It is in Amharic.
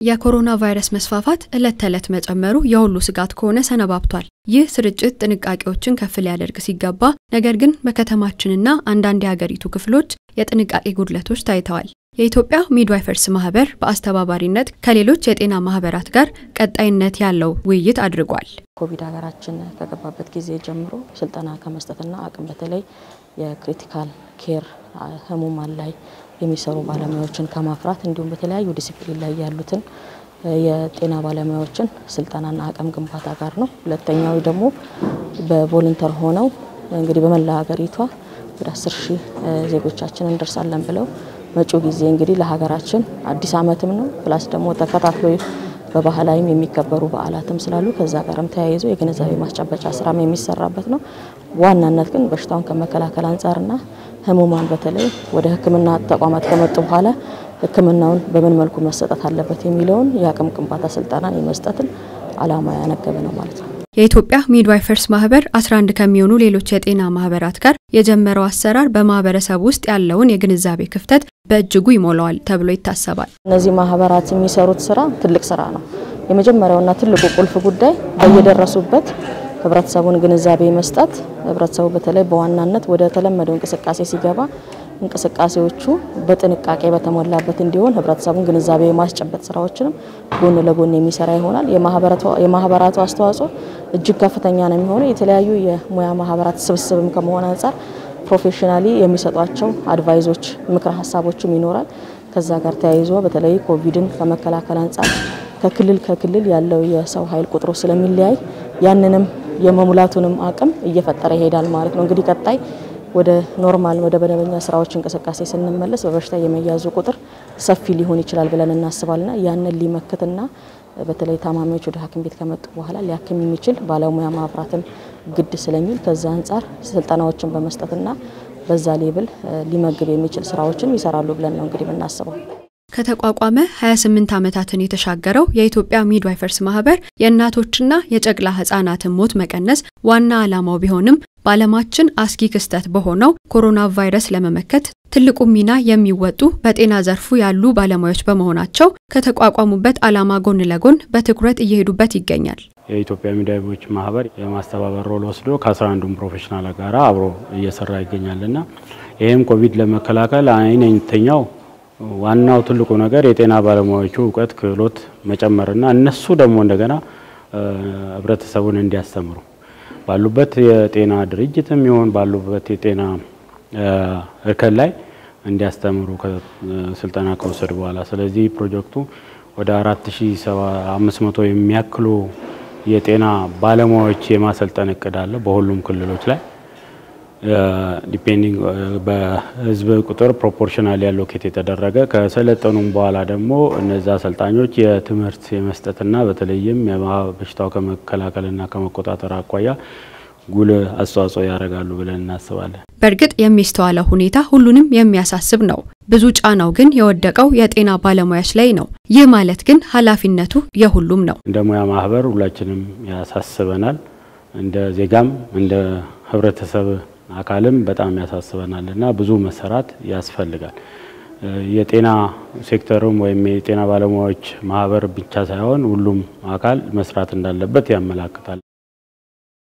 የኮሮና ቫይረስ መስፋፋት ዕለት ተዕለት መጨመሩ የሁሉ ስጋት ከሆነ ሰነባብቷል። ይህ ስርጭት ጥንቃቄዎችን ከፍ ሊያደርግ ሲገባ፣ ነገር ግን በከተማችንና አንዳንድ የሀገሪቱ ክፍሎች የጥንቃቄ ጉድለቶች ታይተዋል። የኢትዮጵያ ሚድዋይፈርስ ማህበር በአስተባባሪነት ከሌሎች የጤና ማህበራት ጋር ቀጣይነት ያለው ውይይት አድርጓል። ኮቪድ ሀገራችን ከገባበት ጊዜ ጀምሮ ስልጠና ከመስጠትና አቅም በተለይ የ critical care ህሙማን ላይ የሚሰሩ ባለሙያዎችን ከማፍራት እንዲሁም በተለያዩ ዲሲፕሊን ላይ ያሉትን የጤና ባለሙያዎችን ስልጠናና አቅም ግንባታ ጋር ነው። ሁለተኛው ደግሞ በ volunteer ሆነው እንግዲህ በመላ ሀገሪቷ ወደ አስር ሺህ ዜጎቻችን እንደርሳለን ብለው መጪው ጊዜ እንግዲህ ለሀገራችን አዲስ ዓመትም ነው plus ደግሞ ተከታትሎ በባህላዊም የሚከበሩ በዓላትም ስላሉ ከዛ ጋርም ተያይዞ የግንዛቤ ማስጨበጫ ስራም የሚሰራበት ነው። ዋናነት ግን በሽታውን ከመከላከል አንጻርና ህሙማን በተለይ ወደ ሕክምና ተቋማት ከመጡ በኋላ ሕክምናውን በምን መልኩ መሰጠት አለበት የሚለውን የአቅም ግንባታ ስልጠናን የመስጠትን ዓላማ ያነገበ ነው ማለት ነው። የኢትዮጵያ ሚድዋይፈርስ ማህበር 11 ከሚሆኑ ሌሎች የጤና ማህበራት ጋር የጀመረው አሰራር በማህበረሰብ ውስጥ ያለውን የግንዛቤ ክፍተት በእጅጉ ይሞላዋል ተብሎ ይታሰባል። እነዚህ ማህበራት የሚሰሩት ስራ ትልቅ ስራ ነው። የመጀመሪያውና ትልቁ ቁልፍ ጉዳይ በየደረሱበት ህብረተሰቡን ግንዛቤ መስጠት፣ ህብረተሰቡ በተለይ በዋናነት ወደ ተለመደው እንቅስቃሴ ሲገባ እንቅስቃሴዎቹ በጥንቃቄ በተሞላበት እንዲሆን ህብረተሰቡን ግንዛቤ የማስጨበጥ ስራዎችንም ጎን ለጎን የሚሰራ ይሆናል። የማህበራቱ አስተዋጽኦ እጅግ ከፍተኛ ነው የሚሆነው። የተለያዩ የሙያ ማህበራት ስብስብም ከመሆን አንጻር professionally የሚሰጧቸው advice ኦች፣ ምክረ ሀሳቦችም ይኖራል። ከዛ ጋር ተያይዞ በተለይ ኮቪድን ከመከላከል አንጻር ከክልል ከክልል ያለው የሰው ኃይል ቁጥሩ ስለሚለያይ ያንንም የመሙላቱንም አቅም እየፈጠረ ይሄዳል ማለት ነው። እንግዲህ ቀጣይ ወደ normal ወደ መደበኛ ስራዎች እንቅስቃሴ ስንመለስ በበሽታ የመያዙ ቁጥር ሰፊ ሊሆን ይችላል ብለን እናስባልና ያንን ሊመክትና በተለይ ታማሚዎች ወደ ሐኪም ቤት ከመጡ በኋላ ሊያክም የሚችል ባለሙያ ማፍራትም ግድ ስለሚል ከዛ አንጻር ስልጠናዎችን በመስጠትና በዛ level ሊመግብ የሚችል ስራዎችን ይሰራሉ ብለን ነው እንግዲህ የምናስበው። ከተቋቋመ 28 ዓመታትን የተሻገረው የኢትዮጵያ ሚድዋይፈርስ ማህበር የእናቶችና የጨቅላ ህጻናትን ሞት መቀነስ ዋና ዓላማው ቢሆንም በዓለማችን አስጊ ክስተት በሆነው ኮሮና ቫይረስ ለመመከት ትልቁ ሚና የሚወጡ በጤና ዘርፉ ያሉ ባለሙያዎች በመሆናቸው ከተቋቋሙበት ዓላማ ጎን ለጎን በትኩረት እየሄዱበት ይገኛል። የኢትዮጵያ ሚድዋይፈሮች ማህበር የማስተባበር role ወስዶ ከ11ዱም professional ጋር አብሮ እየሰራ ይገኛልና ይህም ኮቪድ ለመከላከል አይነተኛው ዋናው ትልቁ ነገር የጤና ባለሙያዎቹ እውቀት፣ ክህሎት መጨመርና እነሱ ደግሞ እንደገና ህብረተሰቡን እንዲያስተምሩ። ባሉበት የጤና ድርጅትም ይሁን ባሉበት የጤና እርከን ላይ እንዲያስተምሩ ስልጠና ከወሰዱ በኋላ። ስለዚህ ፕሮጀክቱ ወደ 4500 የሚያክሉ የጤና ባለሙያዎች የማሰልጠን እቅድ አለ በሁሉም ክልሎች ላይ depending በህዝብ ቁጥር proportionally allocate የተደረገ ከሰለጠኑም በኋላ ደግሞ እነዛ አሰልጣኞች የትምህርት የመስጠትና በተለይም በሽታው ከመከላከልና ከመቆጣጠር አኳያ ጉልህ አስተዋጽኦ ያደርጋሉ ብለን እናስባለን። በእርግጥ የሚስተዋለው ሁኔታ ሁሉንም የሚያሳስብ ነው። ብዙ ጫናው ግን የወደቀው የጤና ባለሙያዎች ላይ ነው። ይህ ማለት ግን ኃላፊነቱ የሁሉም ነው። እንደ ሙያ ማህበር ሁላችንም ያሳስበናል። እንደ ዜጋም እንደ ህብረተሰብ አካልም በጣም ያሳስበናል እና ብዙ መሰራት ያስፈልጋል። የጤና ሴክተሩም ወይም የጤና ባለሙያዎች ማህበር ብቻ ሳይሆን ሁሉም አካል መስራት እንዳለበት ያመላክታል።